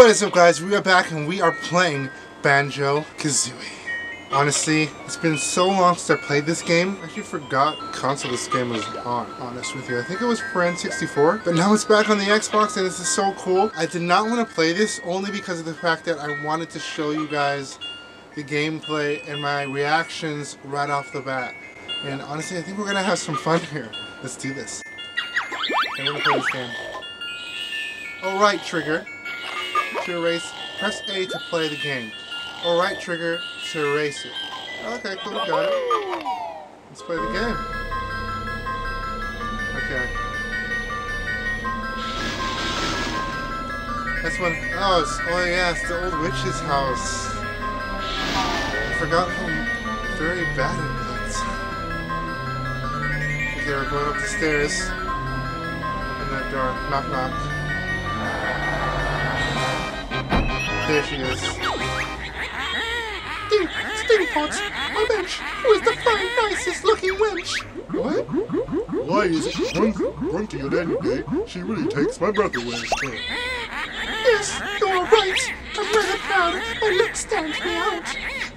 What is up guys, we are back and we are playing Banjo-Kazooie. Honestly, it's been so long since I played this game. I actually forgot console this game was on, honest with you. I think it was for N64, but now it's back on the Xbox and this is so cool. I did not want to play this only because of the fact that I wanted to show you guys the gameplay and my reactions right off the bat. And honestly, I think we're gonna have some fun here. Let's do this. I'm gonna play this game. Alright, Trigger to erase, press A to play the game. Or right trigger to erase it. Okay, cool, got it. Let's play the game. Okay. That's when, oh, it's, oh yeah, it's the old witch's house. I forgot how very bad it looks. Okay, we're going up the stairs. Open that door. Knock, knock. There she is. Stink, Stinkpots, my bench, is the fine, nicest looking wench? What? Why is grunt, gruntier than day? She really takes my breath away. Yes, you're right. I'm rather proud. My look stands me out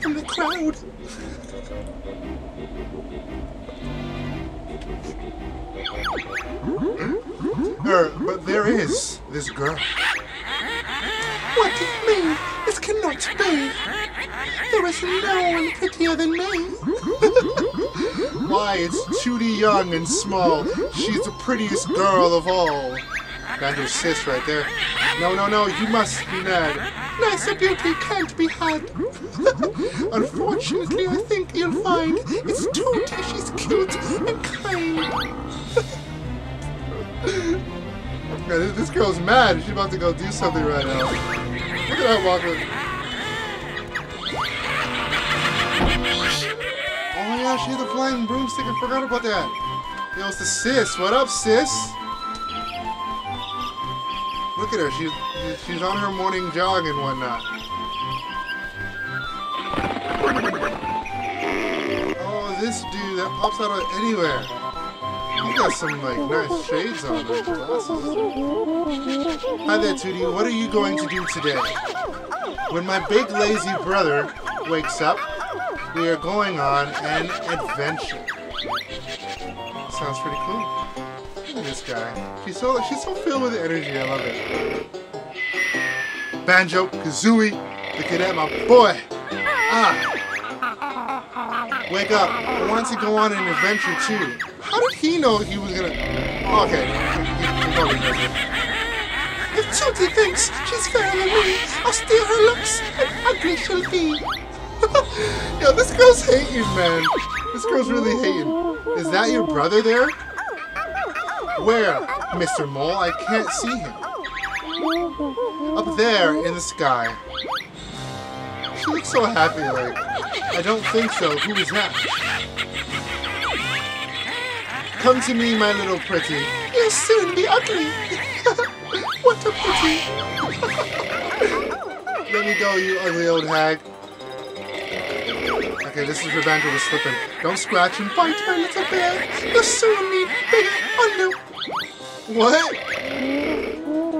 from the crowd. Er, but there is this girl. What do you mean? This cannot be. There is no one prettier than me. Why, it's Judy Young and small. She's the prettiest girl of all. Banjo sis right there. No, no, no, you must be mad. Nicer beauty can't be had. Unfortunately, I think you'll find it's too she's cute and kind. This, this girl's mad. She's about to go do something right now. Look at her walking. Oh yeah, she had the flying broomstick. I forgot about that. Yo, it's the sis. What up, sis? Look at her. She's she's on her morning jog and whatnot. Oh, this dude that pops out of anywhere. He got some like nice shades on those glasses. Hi there, Tootie. What are you going to do today? When my big lazy brother wakes up, we are going on an adventure. Sounds pretty cool. Look at this guy. She's so she's so filled with energy. I love it. Banjo Kazooie, look at that, my boy. Ah. Wake up. I want to go on an adventure too. How did he know he was gonna... Okay. If Tootie thinks she's fairer than me, I'll steal her looks and ugly she'll be. Yo, this girl's hating, man. This girl's really hating. Is that your brother there? Where, Mr. Mole? I can't see him. Up there in the sky. She looks so happy, like, I don't think so. Who is that? Come to me, my little pretty. You'll soon be ugly. what a pity. Let me go, you ugly old hag. Okay, this is Banjo was slipping. Don't scratch and bite, my little bear. You'll soon need bigger under. What?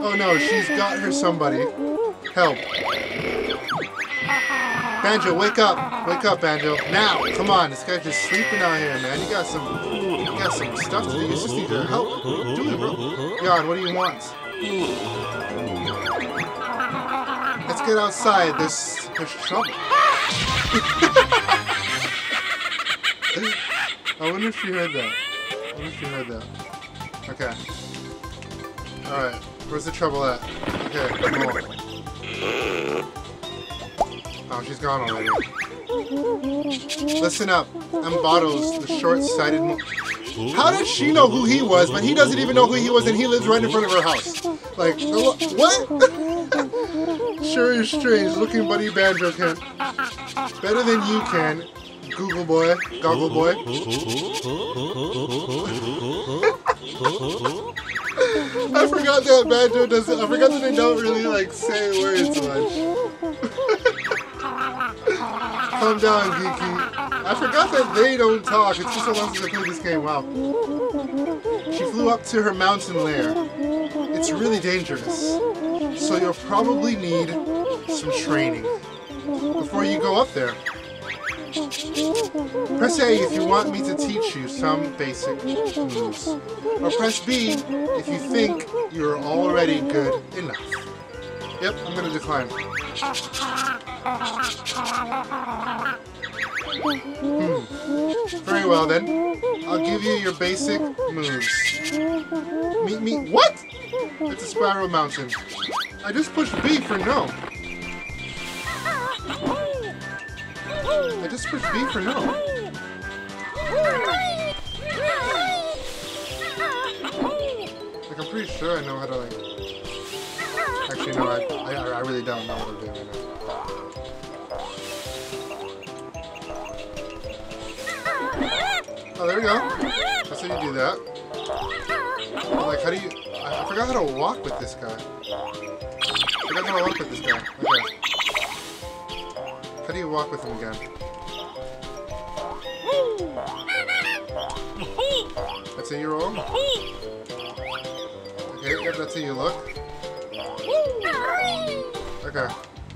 Oh no, she's got her somebody. Help. Banjo, wake up. Wake up, Banjo. Now. Come on, this guy's just sleeping out here, man. You got some you got some stuff to do. You just need to help. Do it, bro. Yon, what do you want? Let's get outside. There's there's trouble. I wonder if she heard that. I wonder if she heard that. Okay. Alright. Where's the trouble at? Okay, come on. Oh, she's gone already. Listen up. Bottles, the short-sighted How did she know who he was, but he doesn't even know who he was and he lives right in front of her house? Like, what? sure is strange. Looking buddy Banjo can. Better than you can. Google boy. Goggle boy. I forgot that Banjo doesn't. I forgot that they don't really like say words much. Calm down, Geeky. I forgot that they don't talk. It's just so long since I played this game. Wow. She flew up to her mountain lair. It's really dangerous. So you'll probably need some training before you go up there. Press A if you want me to teach you some basic moves. Or press B if you think you're already good enough. Yep, I'm gonna decline. Hmm. Very well then. I'll give you your basic moves. Meet me. What? It's a spiral mountain. I just pushed B for no. I just pushed B for no. Like I'm pretty sure I know how to like. Actually, no, I I, I really don't know what I'm doing right now. Oh, there we go. That's how you do that. But, like, how do you? I, I forgot how to walk with this guy. I forgot how to walk with this guy. Okay. How do you walk with him again? That's how you roll? Okay, yep, that's how you look. Okay.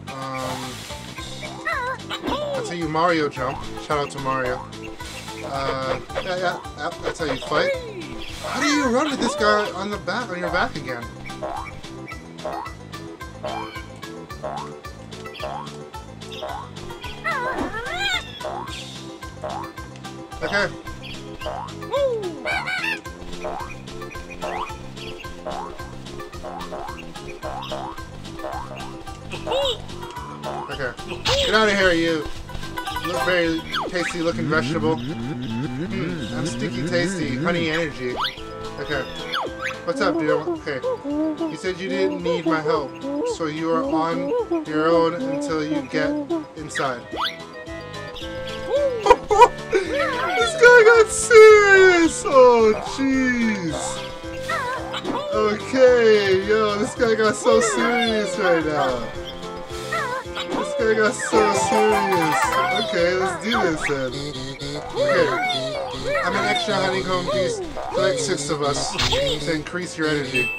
Um, that's how you Mario jump. Shout out to Mario. Uh, yeah, yeah, that's how you fight. How do you run with this guy on the back, on your back again? Looking vegetable. Mm, I'm sticky tasty. Honey energy. Okay. What's up, dude? Okay. You said you didn't need my help, so you are on your own until you get inside. this guy got serious! Oh, jeez. Okay, yo, this guy got so serious right now. Guy got so serious. Okay, let's do this then. Okay. I'm an extra honeycomb piece like six of us to increase your energy.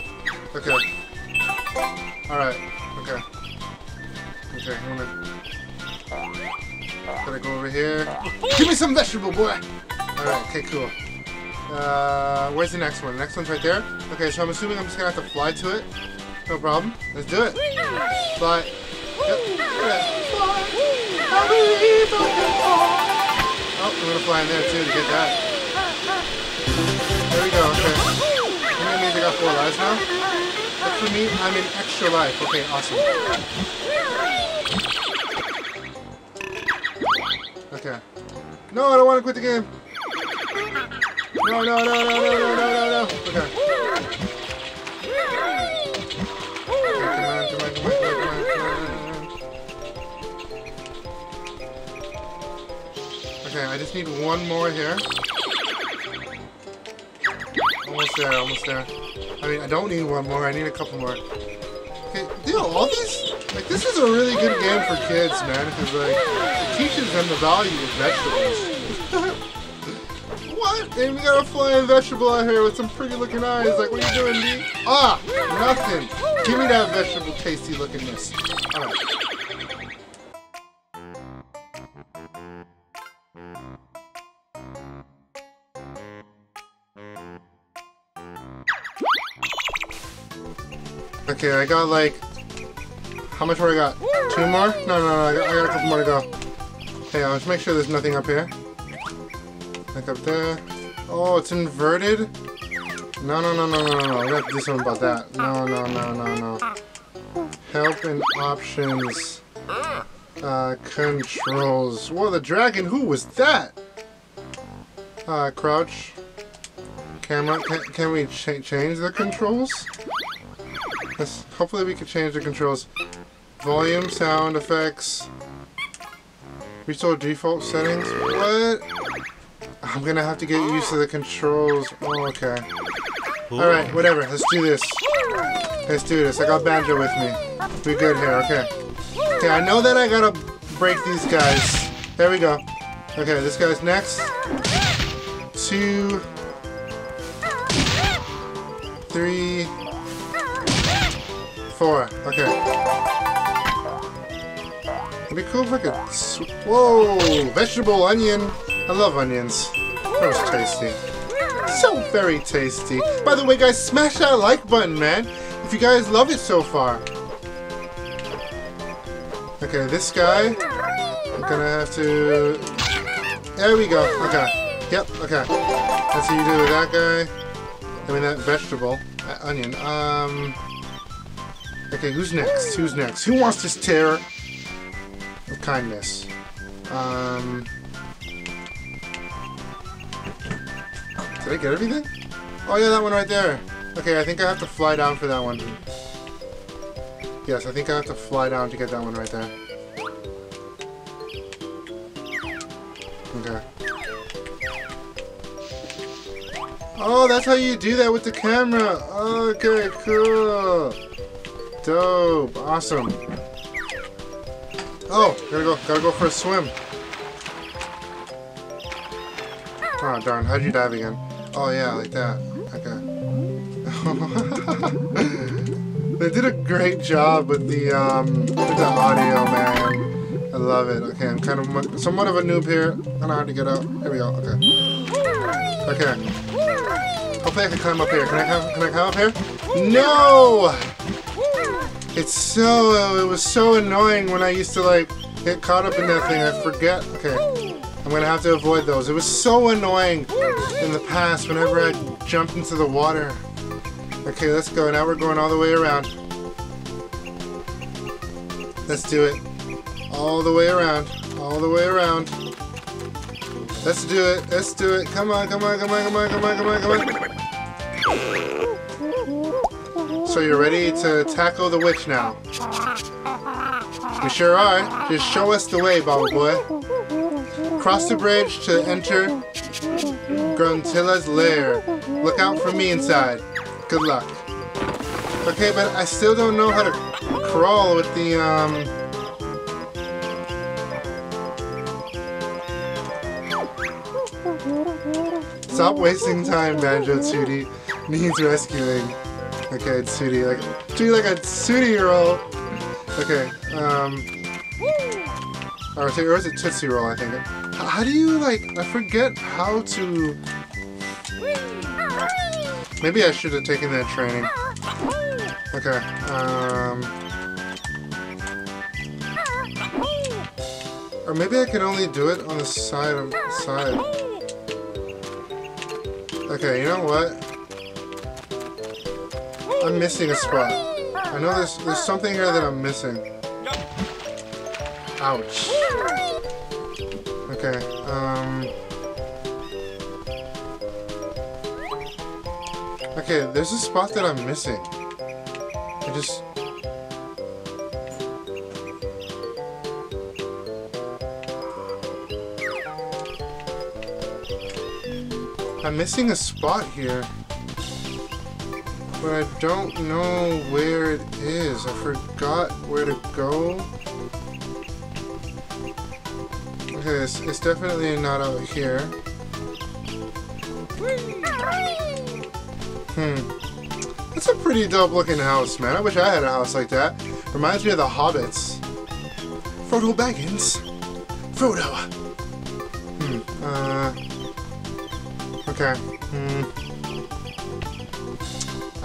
Okay. Alright. Okay. Okay, I'm gonna... Gonna go over here. Give me some vegetable, boy! Alright, okay, cool. Uh, where's the next one? The next one's right there? Okay, so I'm assuming I'm just gonna have to fly to it. No problem. Let's do it. Fly. Oh, I'm gonna fly in there too to get that. There we go, okay. And that means I got four lives now. But for me, I'm in extra life. Okay, awesome. Okay. No, I don't want to quit the game. No, no, no, no, no, no, no, no, no. Okay, Okay, I just need one more here. Almost there, almost there. I mean, I don't need one more, I need a couple more. Okay, all these, like, this is a really good game for kids, man, because, like, it teaches them the value of vegetables. what? And we got a flying vegetable out here with some pretty looking eyes, like, what are you doing, D? Ah, nothing. Give me that vegetable tasty lookingness. Alright. Okay, I got like... How much more I got? Two more? No, no, no, I got, I got a couple more to go. Okay, let's make sure there's nothing up here. Like up there. Oh, it's inverted? No, no, no, no, no, no, no. I got to do something about that. No, no, no, no, no. Help and options. Uh, controls. Whoa, the dragon, who was that? Uh, crouch. Camera, can, can we ch change the controls? Let's, hopefully we can change the controls. Volume, sound effects. Restore default settings. What? I'm gonna have to get used to the controls. Oh, okay. Alright, whatever. Let's do this. Let's do this. I got Banjo with me. We good here, okay. Okay, I know that I gotta break these guys. There we go. Okay, this guy's next. Two. Three. Okay. It'd be cool if I could. Whoa! Vegetable onion. I love onions. That was tasty. So very tasty. By the way, guys, smash that like button, man. If you guys love it so far. Okay, this guy. I'm gonna have to. There we go. Okay. Yep. Okay. That's what you do with that guy. I mean that vegetable, that onion. Um. Okay, who's next? Who's next? Who wants this tear of kindness? Um. Did I get everything? Oh yeah, that one right there. Okay, I think I have to fly down for that one. Yes, I think I have to fly down to get that one right there. Okay. Oh, that's how you do that with the camera. Okay, cool. Dope. Awesome. Oh, gotta go. Gotta go for a swim. Oh darn! How'd you dive again? Oh yeah, like that. Okay. they did a great job with the um with the audio, man. I love it. Okay, I'm kind of somewhat of a noob here. I know how to get out. Here we go. Okay. Okay. Hopefully I can climb up here. Can I climb, can I climb up here? No! It's so, uh, it was so annoying when I used to like get caught up in that thing. I forget. Okay. I'm gonna have to avoid those. It was so annoying in the past whenever I jumped into the water. Okay, let's go. Now we're going all the way around. Let's do it. All the way around. All the way around. Let's do it. Let's do it. Come on, come on, come on, come on, come on, come on, come on. So you're ready to tackle the witch now? We sure are. Just show us the way, Baba Boy. Cross the bridge to enter Gruntilda's lair. Look out for me inside. Good luck. Okay, but I still don't know how to crawl with the, um... Stop wasting time, Banjo Tootie. Needs rescuing. Okay, it's Tootie. Like, Tootie like a Tootie roll. Okay, um... Or, is it Tootsie Roll, I think. How do you, like, I forget how to... Maybe I should have taken that training. Okay, um... Or maybe I could only do it on the side of side. Okay, you know what? I'm missing a spot. I know there's there's something here that I'm missing. Ouch. Okay, um... Okay, there's a spot that I'm missing. I just... I'm missing a spot here. But I don't know where it is. I forgot where to go. Okay, it's, it's definitely not out here. Hmm. That's a pretty dope looking house, man. I wish I had a house like that. Reminds me of the Hobbits. Frodo Baggins. Frodo.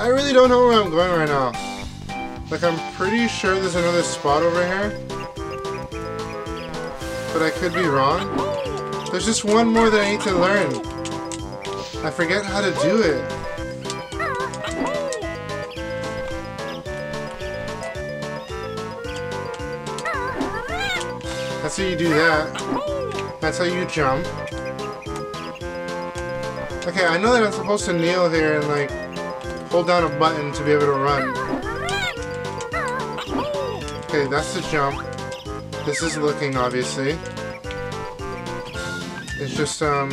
I really don't know where I'm going right now. Like, I'm pretty sure there's another spot over here. But I could be wrong. There's just one more that I need to learn. I forget how to do it. That's how you do that. That's how you jump. Okay, I know that I'm supposed to kneel here and like hold down a button to be able to run. Okay, that's the jump. This is looking obviously. It's just um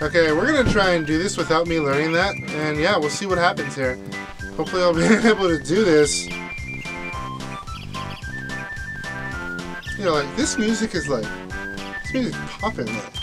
Okay, we're gonna try and do this without me learning that, and yeah, we'll see what happens here. Hopefully I'll be able to do this. You know, like, this music is like, this music's popping, like.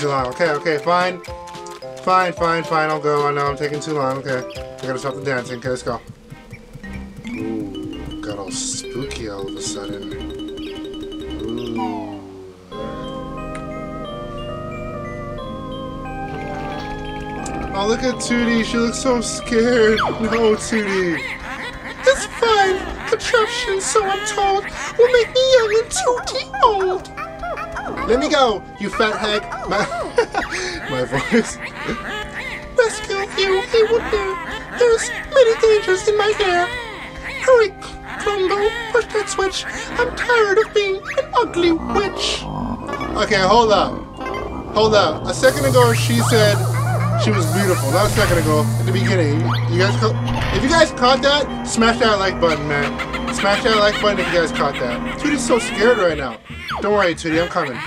Too long. Okay, okay, fine. Fine, fine, fine, I'll go. I know I'm taking too long. Okay. I gotta stop the dancing. Okay, let's go. Ooh, got all spooky all of a sudden. Ooh. Oh, look at Tootie. She looks so scared. No, Tootie. It's fine. Contraption, so I'm told, will make me young and tooty old. Let me go, you fat hag. My, my voice. Rescue you, he will do. There's many dangers in my hair. Hurry, Klungo, push that switch. I'm tired of being an ugly witch. Okay, hold up. Hold up. A second ago, she said she was beautiful. Not a second ago, at the beginning. You guys, if you guys caught that, smash that like button, man. Smash that like button if you guys caught that. Tootie's so scared right now. Don't worry, Tootie, I'm coming.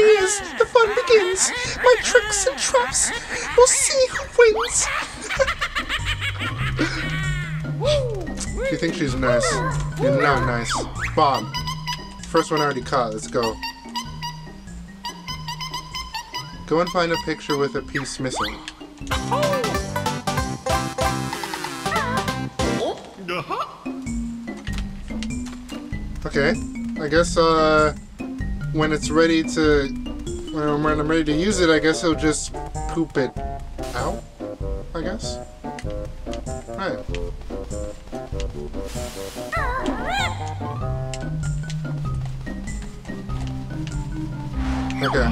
There he is. The fun begins. My tricks and traps. We'll see who wins. You think she's nice? You're not nice. Bob. First one I already caught. Let's go. Go and find a picture with a piece missing. Okay. I guess uh, when it's ready to, when I'm ready to use it, I guess he'll just poop it out. I guess. Alright. Okay.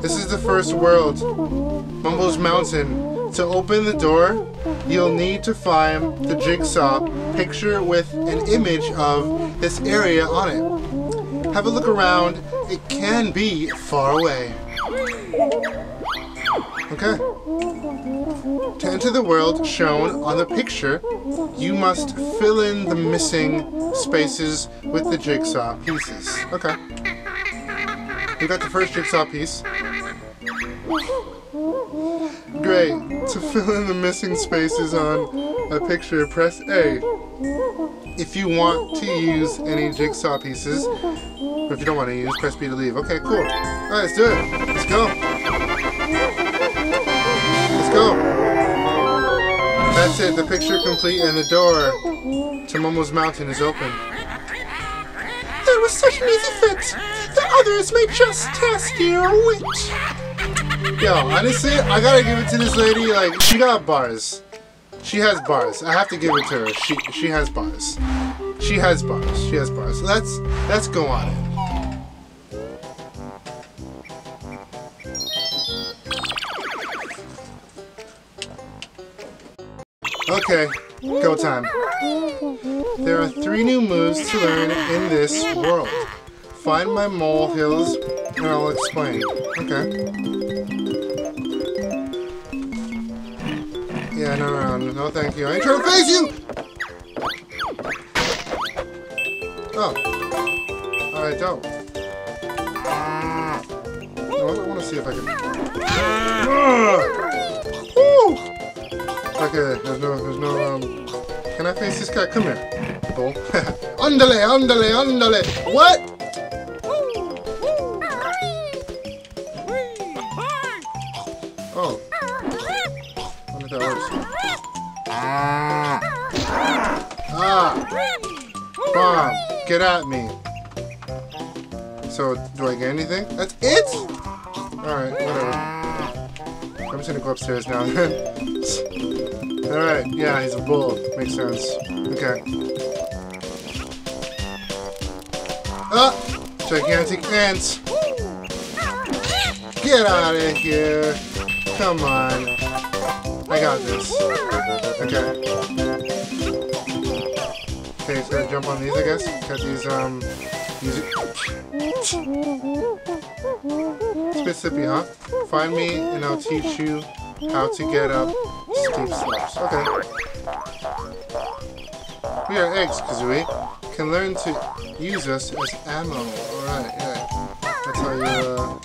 This is the first world. Mumbo's Mountain. To open the door, you'll need to find the jigsaw picture with an image of this area on it. Have a look around. It can be far away. Okay. To enter the world shown on the picture, you must fill in the missing spaces with the jigsaw pieces. Okay. We got the first jigsaw piece. Great. To fill in the missing spaces on a picture, press A. If you want to use any jigsaw pieces, or if you don't want to use, press B to leave. Okay, cool. Alright, let's do it. Let's go. Let's go. That's it. The picture complete and the door to Mumbo's Mountain is open. That was such an easy fit. The others may just test your wit. Yo, honestly, I gotta give it to this lady. Like, she got bars. She has bars. I have to give it to her. She she has bars. She has bars. She has bars. Let's let's go on it. Okay, go time. There are three new moves to learn in this world. Find my molehills and I'll explain. Okay. Yeah, no, no, no, no, thank you. I ain't trying to face you! Oh. I don't. No, I want to see if I can... Woo! Okay, there's no, there's no, um... Can I face this guy? Come here, bull. Andale, andale, andale! What? Get at me! So, do I get anything? That's it? Alright, whatever. I'm just gonna go upstairs now Alright, yeah, he's a bull. Makes sense. Okay. Ah! Gigantic ants! Get out of here! Come on. I got this. Okay. Jump on these, I guess. Got these, um, music. Specific, huh? Find me and I'll teach you how to get up steep slopes. Okay. We are eggs, Kazooie. Can learn to use us as ammo. Alright, yeah. That's how you, uh,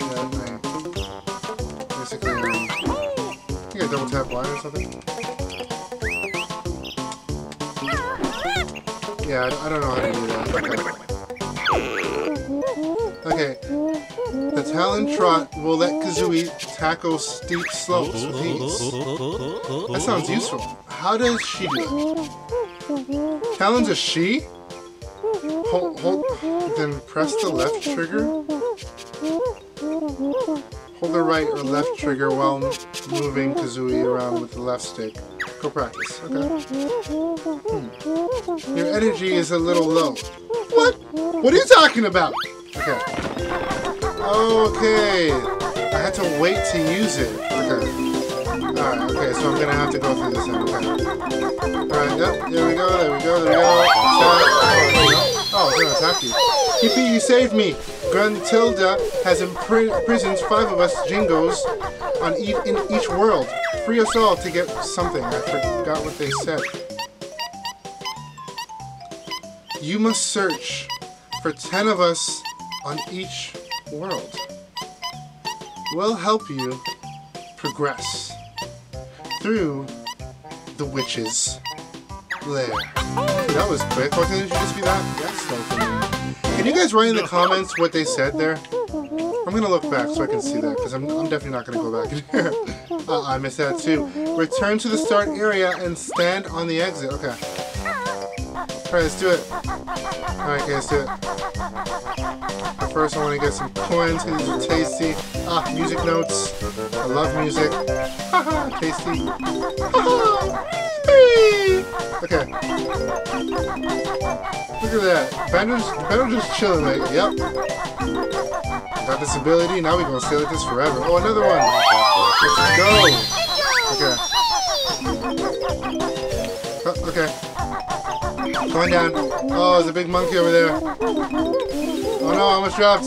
yeah, okay. Basically. to double tap Y or something? Yeah, I, don't know how to do that. Okay. Okay. The Talon Trot will let Kazooie tackle steep slopes with ease. That sounds useful. How does she do it? Talon's a she? Hold, hold, then press the left trigger? Hold the right or left trigger while moving Kazooie around with the left stick. Go practice, okay? Hmm. Your energy is a little low. What? What are you talking about? Okay. Okay. I had to wait to use it. Okay. Alright, okay, so I'm gonna have to go through this then, okay. Alright, yep, there we go, there we go, there we go. Attack. Oh, it's gonna attack you. Hippie, you saved me! Gruntilda has imprisoned five of us Jinjos on e in each world. Free us all to get something. I forgot what they said. You must search for ten of us on each world. We'll help you progress through the witch's lair. That was quick. Oh, Why couldn't you just be that, that slow for me? Can you guys write in the comments what they said there? I'm gonna look back so I can see that, because I'm, I'm, definitely not gonna go back in here. uh, I missed that too. Return to the start area and stand on the exit. Okay. Alright, let's do it. Alright, okay, let's do it. But first I want to get some coins, these are tasty. Ah, music notes. I love music. Haha, tasty. Okay. Look at that. Banjo's just chilling like, yep. Got this ability, now we're gonna stay like this forever. Oh, another one! Let's go! Okay. Oh, okay. Going down. Oh, there's a big monkey over there. Oh no, I almost dropped.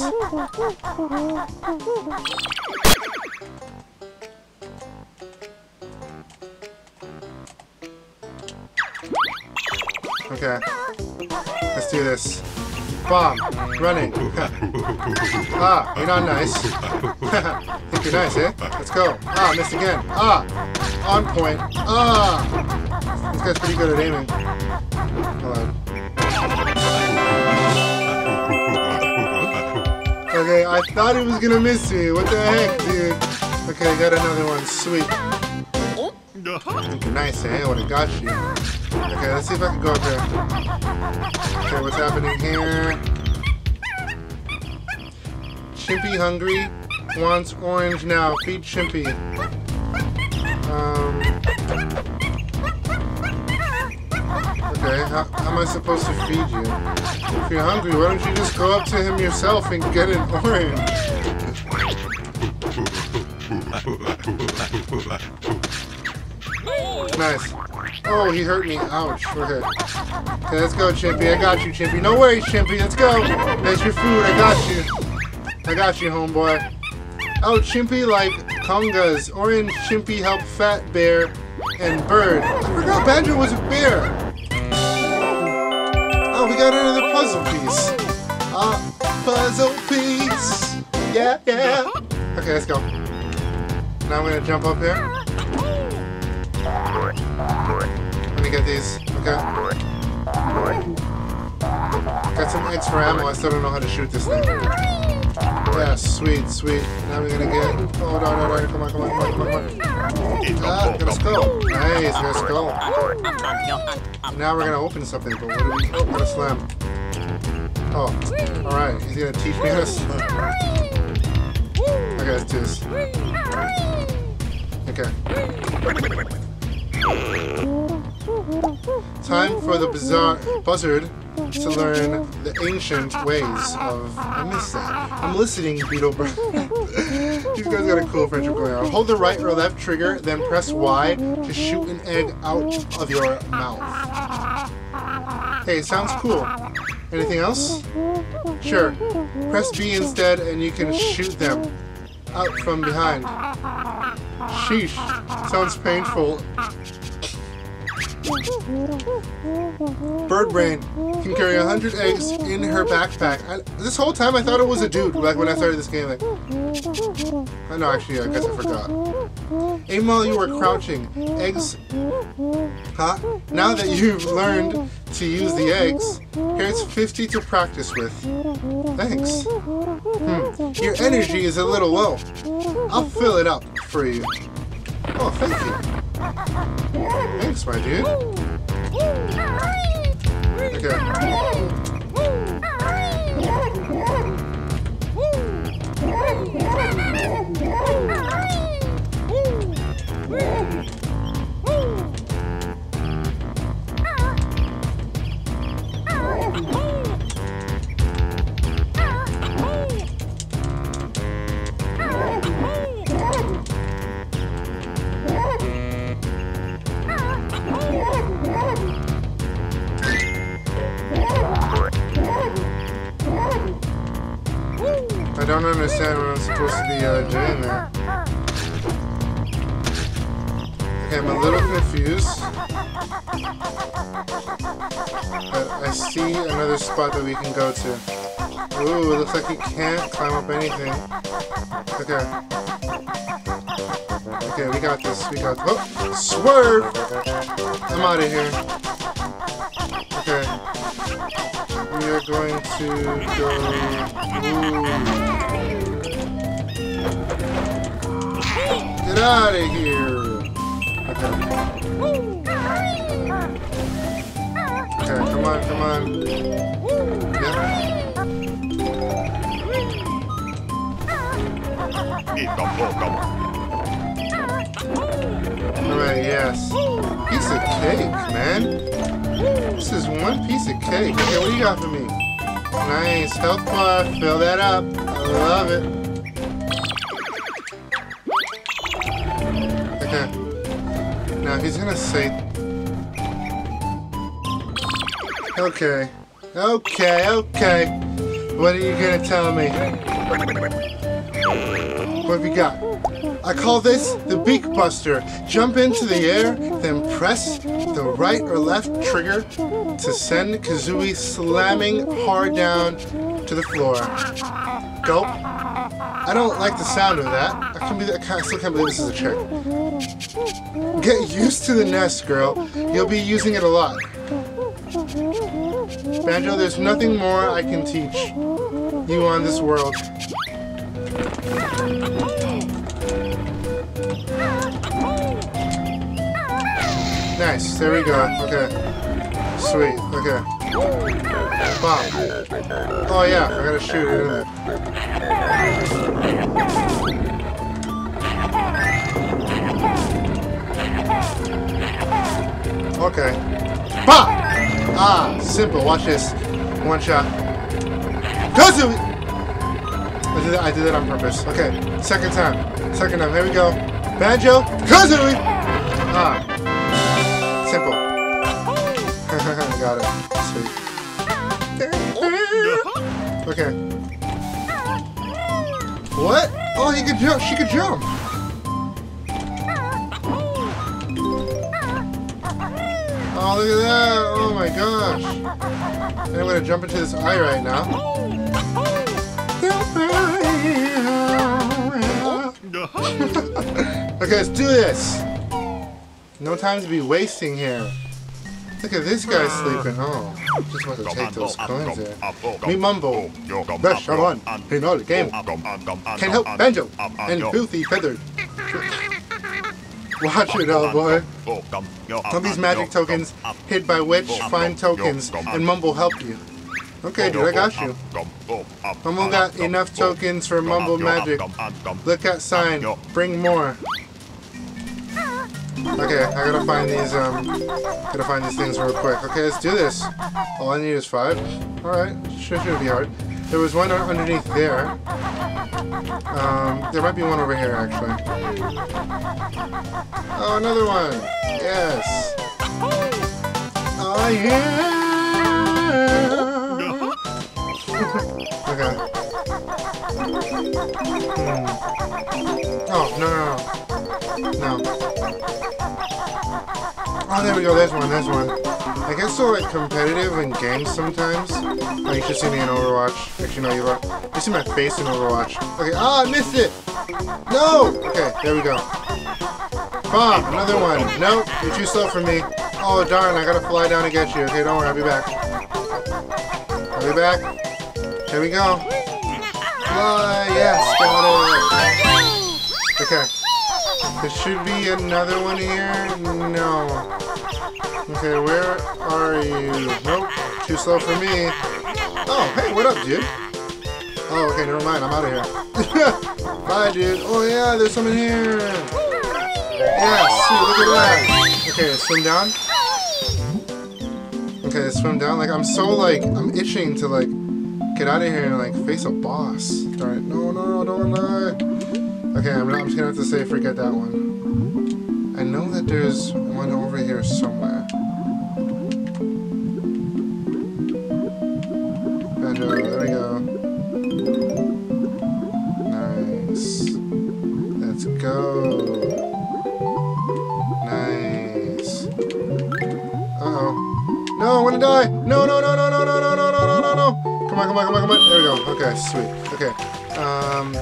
Okay. Let's do this. Bomb. Running. ah, you're not nice. Think you're nice, eh? Let's go. Ah, missed again. Ah! On point. Ah! This guy's pretty good at aiming. Hold on. Okay, I thought he was gonna miss me. What the heck, dude? Okay, got another one. Sweet. Nice, eh? I would've got you. Okay, let's see if I can go up there. Okay, what's happening here? Chimpy hungry. Wants orange now. Feed Chimpy. Um. Okay, how, how am I supposed to feed you? If you're hungry, why don't you just go up to him yourself and get an orange? Nice. Oh, he hurt me. Ouch. Okay. Okay, let's go, Chimpy. I got you, Chimpy. No worries, Chimpy. Let's go. There's your food. I got you. I got you, homeboy. Oh, Chimpy like congas. Orange Chimpy help Fat Bear and Bird. I forgot Banjo was a bear. Oh, we got another puzzle piece. Ah, puzzle piece. Yeah, yeah. Okay, let's go. Now I'm gonna jump up here. Let me get these. Okay. Got some extra ammo. I still don't know how to shoot this thing. Yeah, sweet, sweet. Now we're gonna get. Oh, no, no, no. Come on, come on, come on, come on. Ah, got a skull. Nice, got a skull. Now we're gonna open something, but what we. Oh, got a slam. Oh, alright. He's gonna teach me how to slam. Okay, let's do this. Okay. Time for the bizarre buzzard to learn the ancient ways of. I miss that. I'm listening, Beetleborg. you guys got a cool friendship going on. Hold the right or left trigger, then press Y to shoot an egg out of your mouth. Hey, sounds cool. Anything else? Sure. Press B instead, and you can shoot them out from behind. Sheesh. Sounds painful. Bird brain can carry 100 eggs in her backpack. I, this whole time I thought it was a dude, like when I started this game. Like, I know, actually, I guess I forgot. Aim while you are crouching. Eggs. Huh? Now that you've learned to use the eggs, here's 50 to practice with. Thanks. Hmm. Your energy is a little low. I'll fill it up for you. Oh, thank you. Thanks, my dude. Okay. Don't understand what I'm supposed to be uh, doing there. Okay, I'm a little confused. But I see another spot that we can go to. Ooh, it looks like you can't climb up anything. Okay. Okay, we got this. We got. Oh, swerve! I'm out of here. We are going to go. Ooh. Get out of here! Okay. Okay, come on, come on. Yeah. Alright, yes. Piece of cake, man. This is one piece of cake. Okay, what do you got for me? Nice. Health bar. Fill that up. I love it. Okay. Now he's gonna say. Okay. Okay, okay. What are you gonna tell me? What have you got? I call this the Beak Buster. Jump into the air, then press right or left trigger to send Kazooie slamming hard down to the floor. Gulp. I don't like the sound of that. I, can be, I, can't, I still can't believe this is a trick. Get used to the nest, girl. You'll be using it a lot. Banjo, there's nothing more I can teach you on this world. There we go. Okay. Sweet. Okay. Bomb. Oh yeah, I gotta shoot it? Okay. Pop! Ah, simple. Watch this. One shot. Kazooie! I did, that, I did that on purpose. Okay, second time. Second time. Here we go. Banjo, Kazooie! Ah. Got it. Sweet. Okay. What? Oh, he could jump. She could jump. Oh, look at that. Oh my gosh. I'm gonna jump into this eye right now. okay, let's do this. No time to be wasting here. Look at this guy sleeping. Oh, just want to take those coins there. Me Mumble. Mumbo. Best Shaman. In all the game. Can't help Banjo. And Filthy Feathered. Watch it, old boy. All these magic tokens hid by Witch, find tokens, and Mumble help you. Okay, dude, I got you. Mumble got enough tokens for Mumble magic. Look at sign. Bring more. Okay, I gotta find these, um, gotta find these things real quick. Okay, let's do this. All I need is five. Alright, should, should be hard. There was one underneath there. Um, there might be one over here, actually. Oh, another one! Yes! Oh, yeah! okay. Hmm. Oh, no, no, no. No. Oh, there we go. There's one. There's one. I get so, like, competitive in games sometimes. Oh, you should see me in Overwatch. Actually, no, you look. You see my face in Overwatch. Okay. Ah, I missed it. No. Okay, there we go. Bomb. Another one. Nope. You're too slow for me. Oh, darn. I gotta fly down to get you. Okay, don't worry. I'll be back. I'll be back. Here we go. Fly. Yes, got it. Okay. There should be another one here. No. Okay, where are you? Nope. Too slow for me. Oh, hey, what up, dude? Oh, okay, never mind. I'm out of here. Bye, dude. Oh, yeah, there's someone here. See, look at that. Okay, swim down. Okay, swim down. Like, I'm so, like, I'm itching to, like, get out of here and, like, face a boss. It. No, no, no, don't lie. Okay, I'm, I'm just gonna have to say forget that one. I know that there's one over here somewhere. Banjo, there we go. Nice. Let's go. Nice. Uh-oh. No, I want to die! No, no, no, no, no, no, no, no, no, no, no, no! Come on, come on, come on, come on. There we go. Okay, sweet. Okay. Um,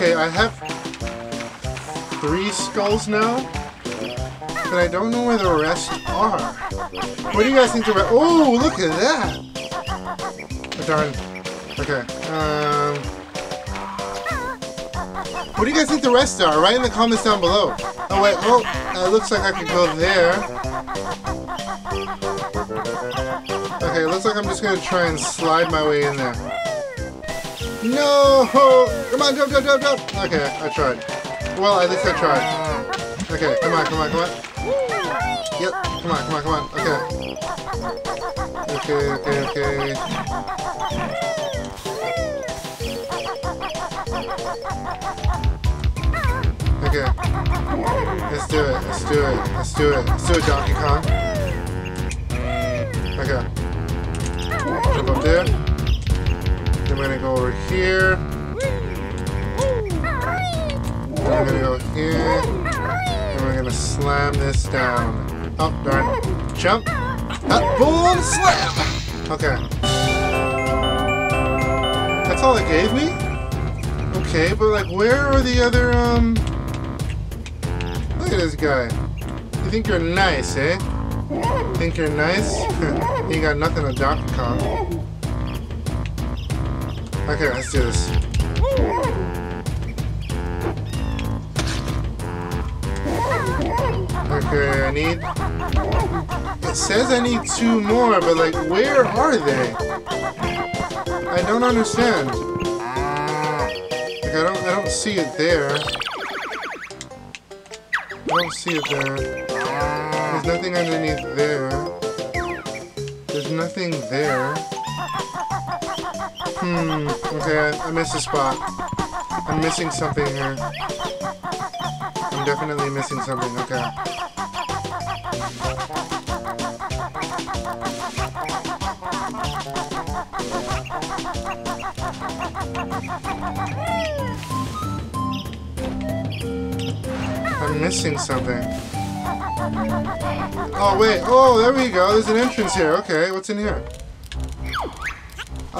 okay, I have three skulls now, but I don't know where the rest are. What do you guys think the rest? Oh, look at that! Oh, darn. Okay. Um, what do you guys think the rest are? Write in the comments down below. Oh wait. Oh, it looks like I could go there. Okay, it looks like I'm just gonna try and slide my way in there. No! Come on, jump, jump, jump, jump! Okay, I tried. Well, at least I tried. Okay, come on, come on, come on. Yep, come on, come on, come on. Okay. Okay, okay, okay. Okay. Let's do it, let's do it, let's do it. Let's do it, Donkey Kong. Okay. Jump up there. Gonna go over here. We're gonna go here. And we're gonna slam this down. Oh, darn. Jump. Boom, slam! Okay. That's all it gave me? Okay, but like, where are the other, um... Look at this guy. You think you're nice, eh? Think you're nice? you got nothing on Donkey Kong. Okay, let's do this. Okay, I need... It says I need two more, but like, where are they? I don't understand. Like, I don't, I don't see it there. I don't see it there. There's nothing underneath there. There's nothing there. Hmm, okay, I, missed a spot. I'm missing something here. I'm definitely missing something, okay. I'm missing something. Oh, wait. Oh, there we go. There's an entrance here. Okay, what's in here?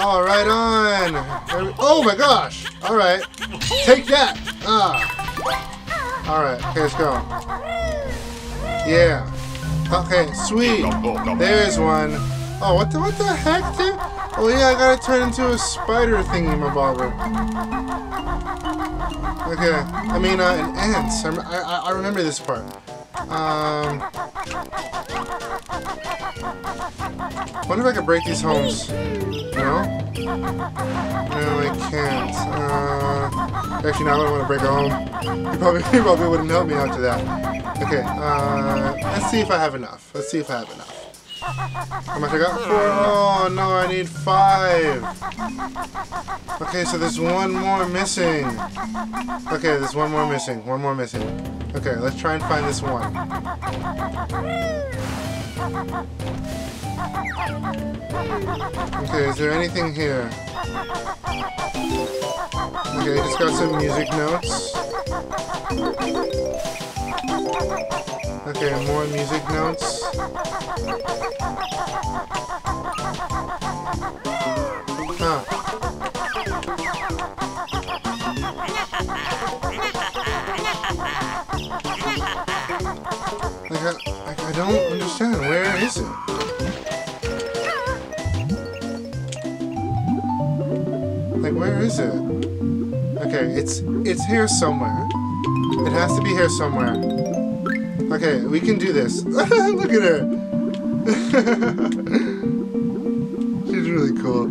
Oh, right on. Oh my gosh. All right. Take that. Ah. All right. Okay, let's go. Yeah. Okay, sweet. There's one. Oh, what the what the heck, dude? Oh yeah, I gotta turn into a spider thingy, my bobber. Okay. I mean, uh, an ant. I, I- I remember this part. Um. Wonder if I could break these homes. No? No, I can't. Uh, actually, no, I wouldn't want to break a home. You probably, you probably wouldn't help me after that. Okay, uh, let's see if I have enough. Let's see if I have enough. How much I got? Four. Oh, no, I need five. Okay, so there's one more missing. Okay, there's one more missing. One more missing. Okay, let's try and find this one. Okay, is there anything here? Okay, just got some music notes. Okay, more music notes. Huh. I don't understand. Where is it? Where is it? Okay, it's it's here somewhere. It has to be here somewhere. Okay, we can do this. Look at her. She's really cool.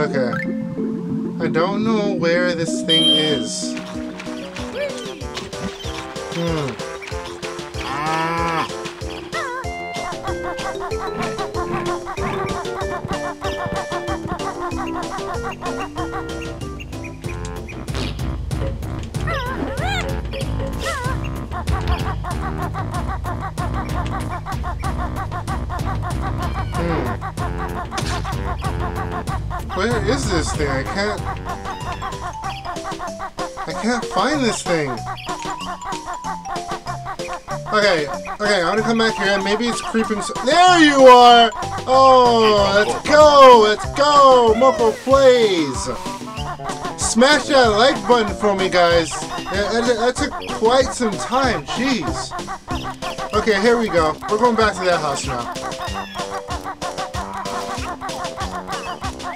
Okay. I don't know where this thing come back here maybe it's creeping so There you are! Oh, let's go! Let's go! Moko plays! Smash that like button for me, guys. That, that, that took quite some time, jeez. Okay, here we go. We're going back to that house now.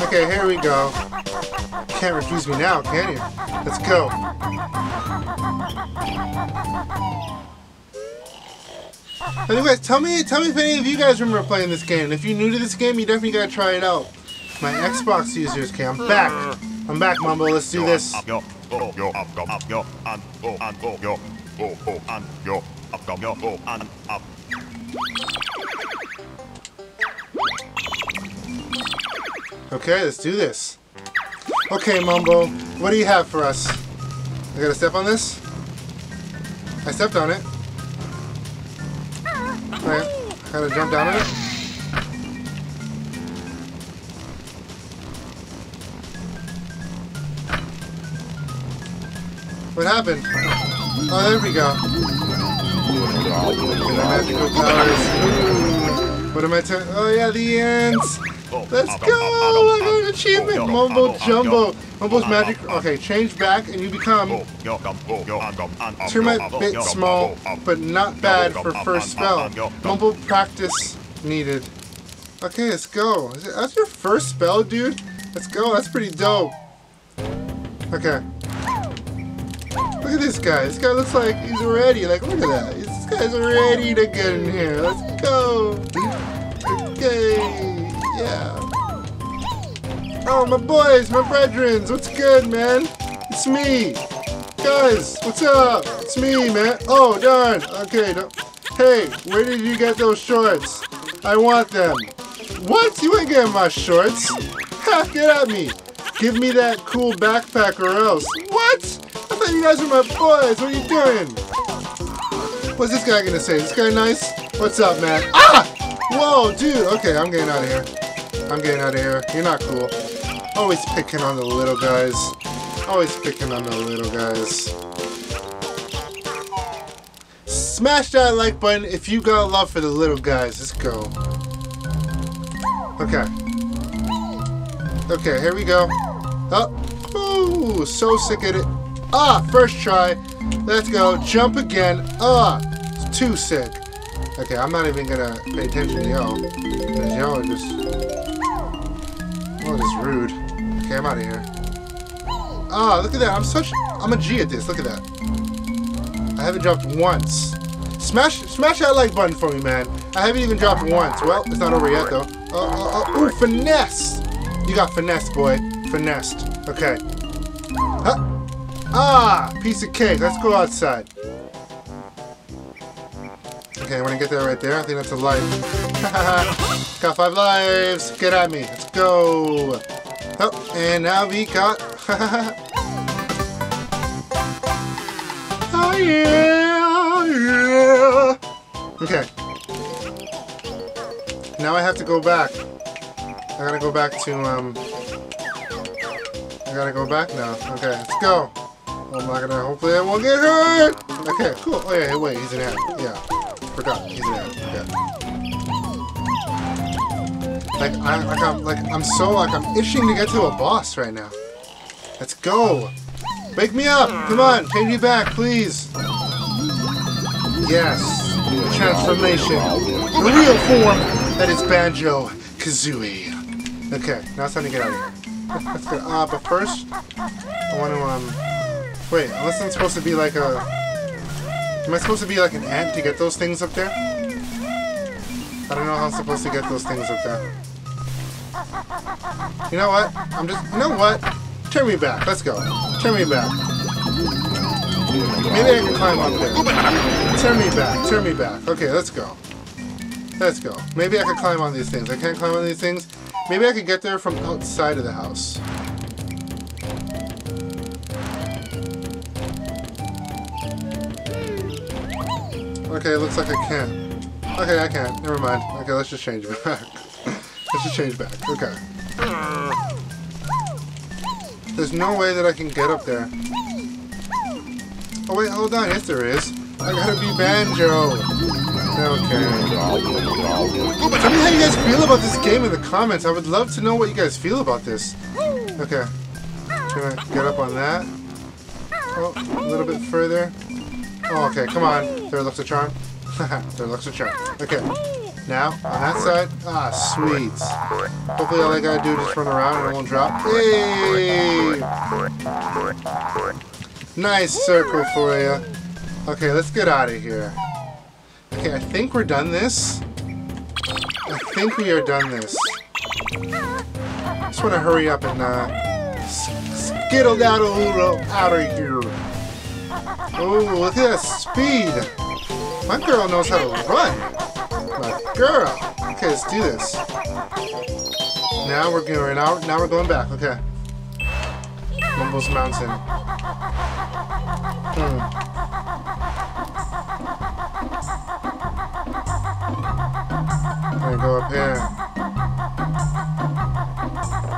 Okay, here we go. Can't refuse me now, can you? Let's go. Anyways, tell me, tell me if any of you guys remember playing this game. And if you're new to this game, you definitely gotta try it out. My Xbox users, okay, I'm back. I'm back, Mumbo. Let's do this. Yo, yo, up, go, up, yo, and, oh, and, oh, yo, oh, and, yo, up, go, yo, and, up. Okay, let's do this. Okay, Mumbo, what do you have for us? I gotta step on this? I stepped on it. Alright, I gotta jump down on it. What happened? Oh, there we go. What am I telling? Oh yeah, the ants. Let's go! I got an achievement! Mumbo Jumbo. Mumbo's magic. Okay, change back and you become Termite bit small, but not bad for first spell. Mumble practice needed. Okay, let's go. That's your first spell, dude? Let's go. That's pretty dope. Okay. Look at this guy. This guy looks like he's ready. Like, look at that. This guy's ready to get in here. Let's go. Okay. Yeah. Oh, my boys, my brethrens. What's good, man? It's me. Guys, what's up? It's me, man. Oh, darn. Okay. No. Hey, where did you get those shorts? I want them. What? You ain't getting my shorts. Ha, get at me. Give me that cool backpack or else. What? I thought you guys were my boys. What are you doing? What's this guy gonna say? Is this guy nice? What's up, man? Ah! Whoa, dude. Okay, I'm getting out of here. I'm getting out of here. You're not cool. Always picking on the little guys. Always picking on the little guys. Smash that like button if you got love for the little guys. Let's go. Okay. Okay, here we go. Oh, ooh, so sick at it. Ah, first try. Let's go. Jump again. Ah, too sick. Okay, I'm not even gonna pay attention to y'all. Because y'all are just... Oh, this is rude. Okay, I'm out of here. Ah, look at that. I'm such... I'm a G at this. Look at that. I haven't dropped once. Smash smash that like button for me, man. I haven't even dropped once. Well, it's not over yet, though. Uh, uh, uh, ooh, finesse! You got finesse, boy. Finessed. Okay. Huh? Ah, piece of cake. Let's go outside. Okay, I get there right there, I think that's a life. got five lives. Get at me. Let's go. Oh, and now we got... oh, yeah, yeah. Okay. Now I have to go back. I gotta go back to, um... I gotta go back now. Okay, let's go. I'm not gonna... Hopefully I won't get hurt! Okay, cool. Oh yeah, wait, he's an ant. Yeah. Forgot, he's an ant. Okay. Like I like I'm like I'm so like I'm itching to get to a boss right now. Let's go! Wake me up! Come on, take me back, please! Yes! Transformation! The real form that is Banjo Kazooie. Okay, now it's time to get out of here. Let's go. Uh, but first, I want to, um... Wait, unless I'm supposed to be like a... Am I supposed to be like an ant to get those things up there? I don't know how I'm supposed to get those things up there. You know what? I'm just... You know what? Turn me back. Let's go. Turn me back. Maybe I can climb up there. Turn me back. Turn me back. Okay, let's go. Let's go. Maybe I can climb on these things. I can't climb on these things. Maybe I could get there from outside of the house. Okay, looks like I can't. Okay, I can't. Never mind. Okay, let's just change back. Let's just change back. Okay. There's no way that I can get up there. Oh wait, hold on. Yes, there is. I gotta be Banjo. Okay. Oh, tell me how you guys feel about this game in the comments. I would love to know what you guys feel about this. Okay. Gonna get up on that. Oh, a little bit further. Oh, okay, come on. Third looks a charm. Third looks a charm. Okay. Now, on that side. Ah, sweet. Hopefully all I gotta do is just run around and it won't drop. Hey! Nice circle for you. Okay, let's get out of here. Okay, I think we're done this. I think we are done this. Just want to hurry up and uh, skittle out out of here. Oh, look at that speed! My girl knows how to run. Girl. Okay, let's do this. Now we're going. Now, now we're going back. Okay. Mumbo's Mountain. Hmm. Go up here.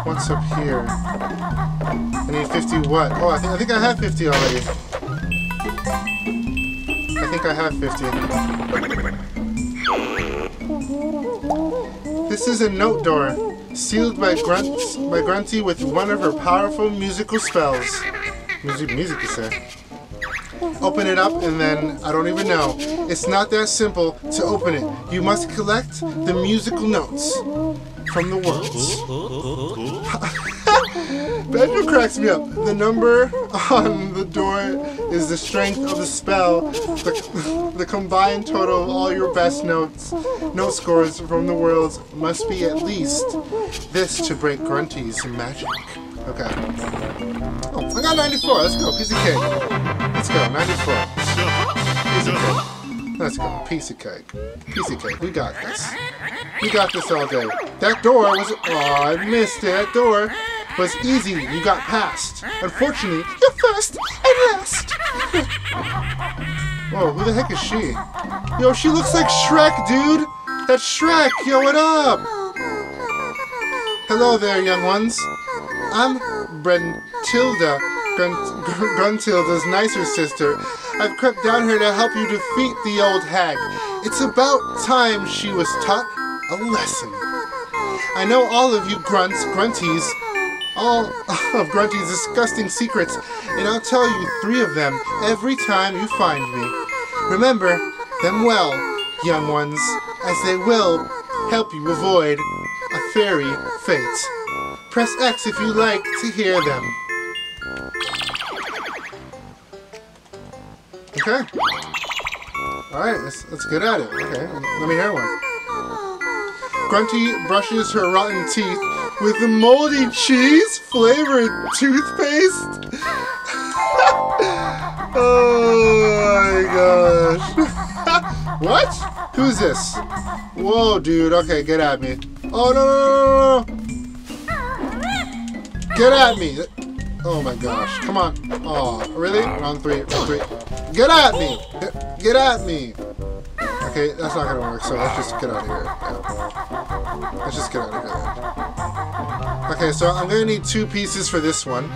What's up here? I need 50 what? Oh, I think I think I have 50 already. I think I have 50. This is a note door, sealed by Grunt by Grunty with one of her powerful musical spells. Music, music, say? open it up, and then I don't even know. It's not that simple to open it. You must collect the musical notes from the words. Banjo cracks me up. The number on the door is the strength of the spell, the, the combined total of all your best notes, note scores from the worlds must be at least this to break Grunty's magic. Okay. Oh, I got 94. Let's go. Piece of cake. Let's go. 94. Piece of cake. Let's go. Piece of cake. Piece of cake. We got this. We got this all day. That door was... Oh, I missed. That door was easy. You got past. Unfortunately, you're first and last. Whoa, who the heck is she? Yo, she looks like Shrek, dude. That's Shrek. Yo, what up? Hello there, young ones. I'm Brentilda, Grunt, Gruntilda's nicer sister. I've crept down here to help you defeat the old hag. It's about time she was taught a lesson. I know all of you grunts, grunties, all of Grunty's disgusting secrets, and I'll tell you three of them every time you find me. Remember them well, young ones, as they will help you avoid a fairy fate. Press X if you like to hear them. Okay. Alright, let's, let's get at it. Okay, let me hear one. Grunty brushes her rotten teeth with moldy cheese flavored toothpaste. oh my gosh. what? Who's this? Whoa, dude. Okay, get at me. Oh, no, no, no, no. Get at me! Oh my gosh. Come on. Oh, really? Round three. Round three. Get at me! Get, get at me! Okay, that's not gonna work, so let's just get out of here. Yeah. Let's just get out of here. Okay, so I'm gonna need two pieces for this one.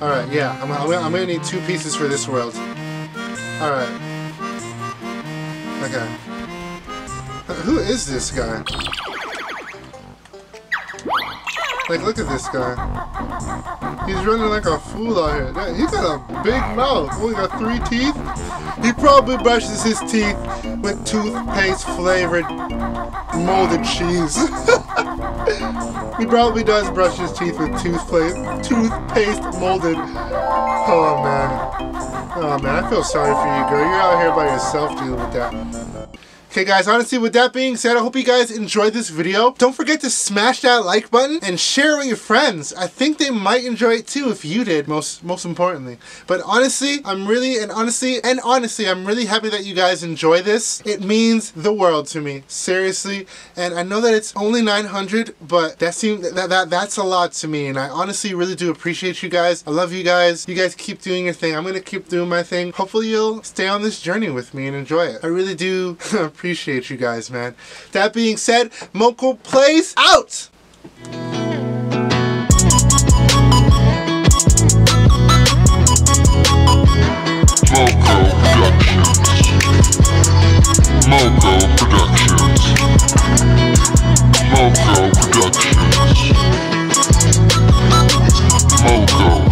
Alright, yeah. I'm, I'm, I'm gonna need two pieces for this world. Alright. Okay. Uh, who is this guy? Like, look at this guy. He's running like a fool out here. He's got a big mouth. Only got three teeth. He probably brushes his teeth with toothpaste flavored molded cheese. he probably does brush his teeth with toothpaste, toothpaste molded. Oh man. Oh man, I feel sorry for you, girl. You're out here by yourself dealing with that. Okay guys, honestly with that being said, I hope you guys enjoyed this video. Don't forget to smash that like button and share it with your friends. I think they might enjoy it too if you did, most most importantly. But honestly, I'm really, and honestly, and honestly, I'm really happy that you guys enjoy this. It means the world to me, seriously. And I know that it's only 900, but that seems, that, that that's a lot to me. And I honestly really do appreciate you guys. I love you guys. You guys keep doing your thing. I'm gonna keep doing my thing. Hopefully you'll stay on this journey with me and enjoy it. I really do appreciate you guys, man. That being said, Moko Plays out! Moko Productions. Moko Productions. Moko Productions. Moko.